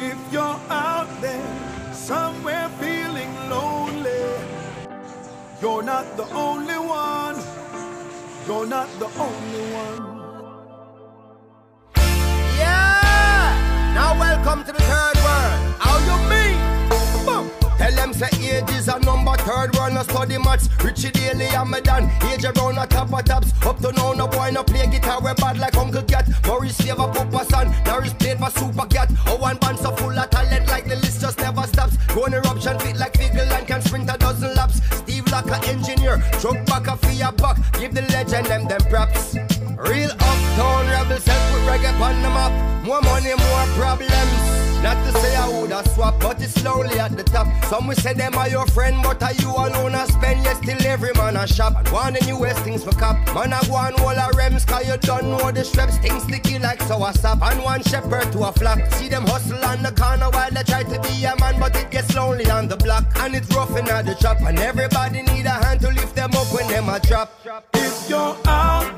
If you're out there somewhere feeling lonely, you're not the only one. You're not the only one. Yeah! Now, welcome to the third. World no study maths Richie Daly and me done. Age around a top of tops. Up to now no boy no play guitar. We bad like Uncle Cat Maurice favor Papa San Norris played for Super Cat Oh one band so full of talent like the list just never stops. Go on eruption fit like Figgle and can sprint a dozen laps. Steve Locker engineer. Truck back a fear buck. Give the legend them them props. Real uptown rebel self with reggae on the map. More money more problems not to say I woulda swap, but it's slowly at the top. Some will say them are your friend, but are you alone I spend? Yes, still every man a shop. And one the newest things for cop. Man a go on all a rems, cause you don't know the straps. Things sticky like sour sap. And one shepherd to a flock. See them hustle on the corner while they try to be a man, but it gets lonely on the block. And it's rough in the chop. And everybody need a hand to lift them up when them a drop. If you're out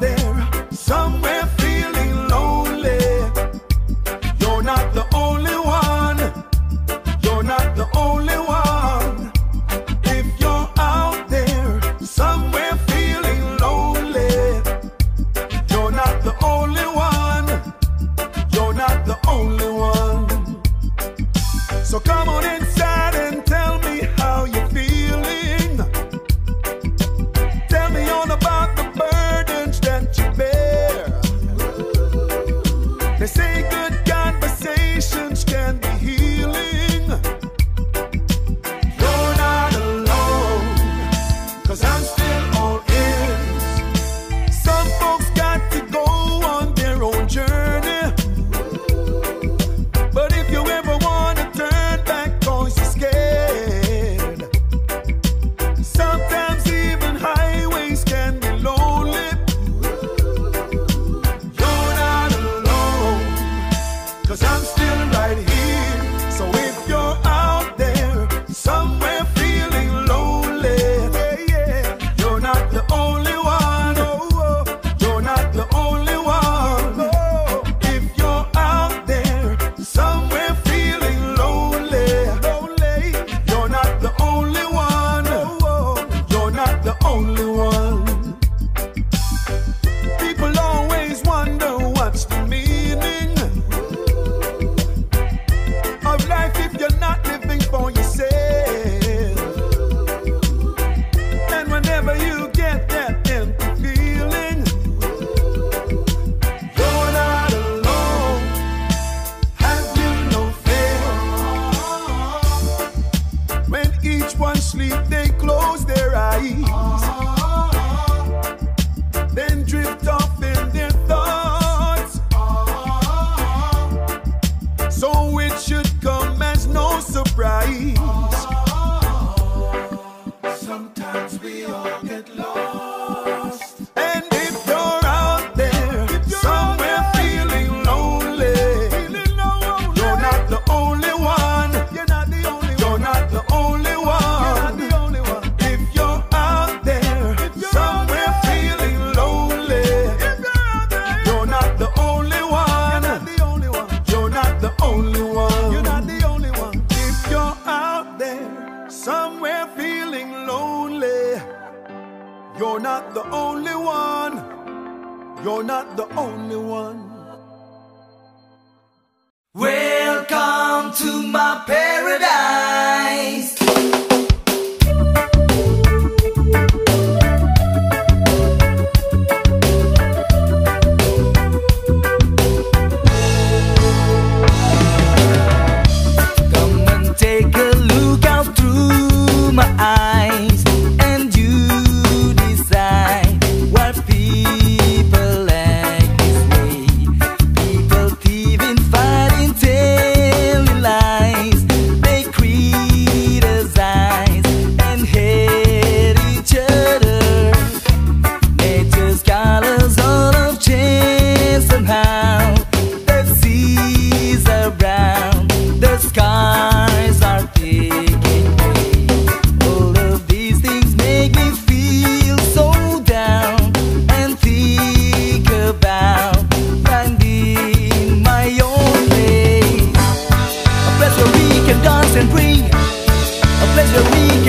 sleep, they close their eyes. Then drift off You're not the only one. Welcome to my paradise.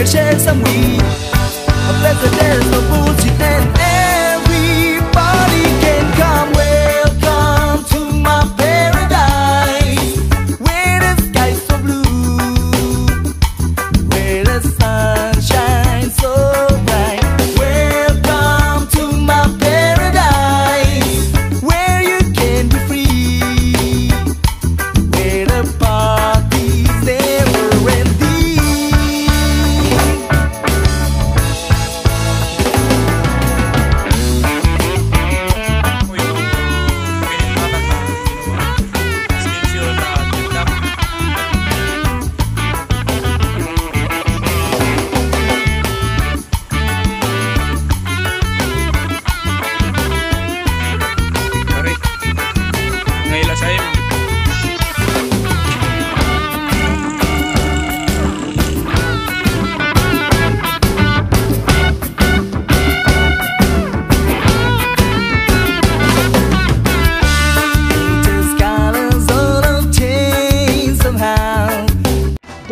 Can dance and breathe. A place where we can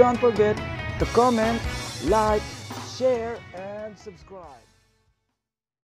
Don't forget to comment, like, share, and subscribe.